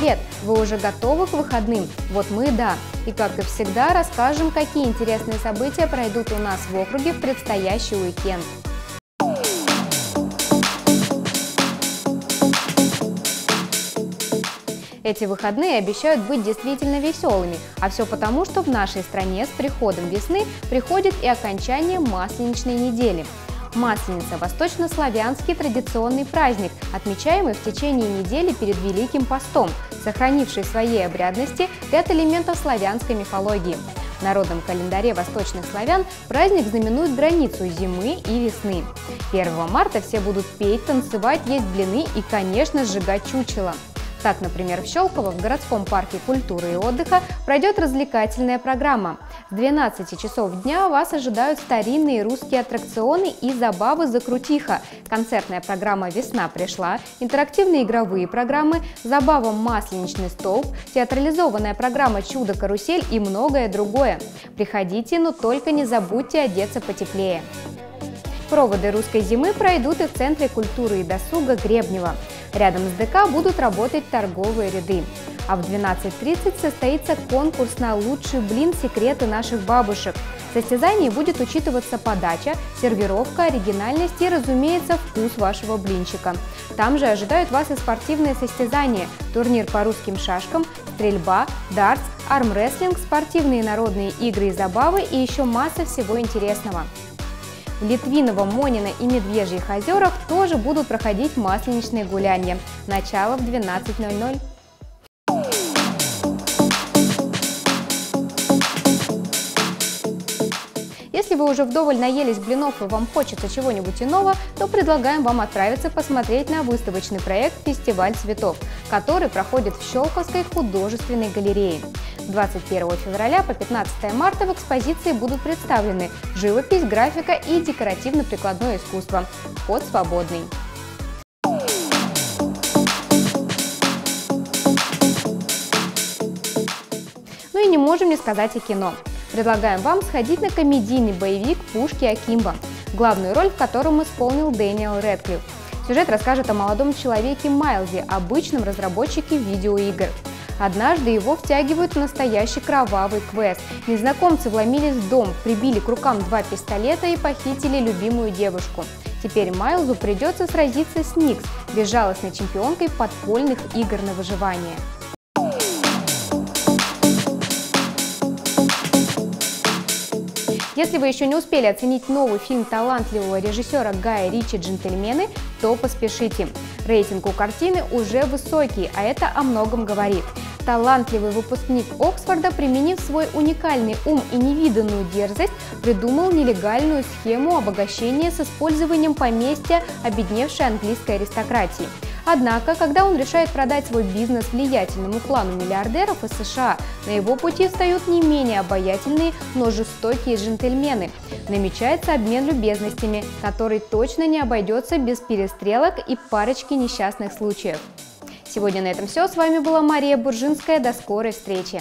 привет! Вы уже готовы к выходным? Вот мы – да. И как и всегда расскажем, какие интересные события пройдут у нас в округе в предстоящий уикенд. Эти выходные обещают быть действительно веселыми, а все потому, что в нашей стране с приходом весны приходит и окончание масленичной недели. Масленица – восточнославянский традиционный праздник, отмечаемый в течение недели перед Великим постом, сохранивший в своей обрядности ряд элементов славянской мифологии. В народном календаре восточных славян праздник знаменует границу зимы и весны. 1 марта все будут петь, танцевать, есть блины и, конечно, сжигать чучело. Так, например, в Щелково в городском парке культуры и отдыха пройдет развлекательная программа. С 12 часов дня вас ожидают старинные русские аттракционы и забавы «Закрутиха», концертная программа «Весна пришла», интерактивные игровые программы, забава «Масленичный столб», театрализованная программа «Чудо-карусель» и многое другое. Приходите, но только не забудьте одеться потеплее. Проводы русской зимы пройдут и в Центре культуры и досуга Гребнева. Рядом с ДК будут работать торговые ряды. А в 12.30 состоится конкурс на лучший блин «Секреты наших бабушек». В состязании будет учитываться подача, сервировка, оригинальность и, разумеется, вкус вашего блинчика. Там же ожидают вас и спортивные состязания, турнир по русским шашкам, стрельба, дартс, армрестлинг, спортивные народные игры и забавы и еще масса всего интересного. В Литвиново, Монино и Медвежьих озерах тоже будут проходить масленичные гуляния. Начало в 12.00. Если вы уже вдоволь наелись блинов и вам хочется чего-нибудь иного, то предлагаем вам отправиться посмотреть на выставочный проект «Фестиваль цветов», который проходит в Щелковской художественной галерее. 21 февраля по 15 марта в экспозиции будут представлены живопись, графика и декоративно-прикладное искусство. Вход свободный. Ну и не можем не сказать о кино. Предлагаем вам сходить на комедийный боевик «Пушки Акимба», главную роль в котором исполнил Дэниел Редклифф. Сюжет расскажет о молодом человеке Майлзе, обычном разработчике видеоигр. Однажды его втягивают в настоящий кровавый квест. Незнакомцы вломились в дом, прибили к рукам два пистолета и похитили любимую девушку. Теперь Майлзу придется сразиться с Никс, безжалостной чемпионкой подпольных игр на выживание. Если вы еще не успели оценить новый фильм талантливого режиссера Гая Ричи «Джентльмены», то поспешите. Рейтинг у картины уже высокий, а это о многом говорит. Талантливый выпускник Оксфорда, применив свой уникальный ум и невиданную дерзость, придумал нелегальную схему обогащения с использованием поместья обедневшей английской аристократии. Однако, когда он решает продать свой бизнес влиятельному клану миллиардеров из США, на его пути встают не менее обаятельные, но жестокие джентльмены. Намечается обмен любезностями, который точно не обойдется без перестрелок и парочки несчастных случаев. Сегодня на этом все. С вами была Мария Буржинская. До скорой встречи!